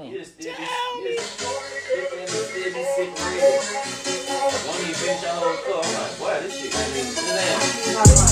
You just still be, you just still be, still be sick red. Don't even finish your whole cup. I'm like, boy, this shit, I mean, damn.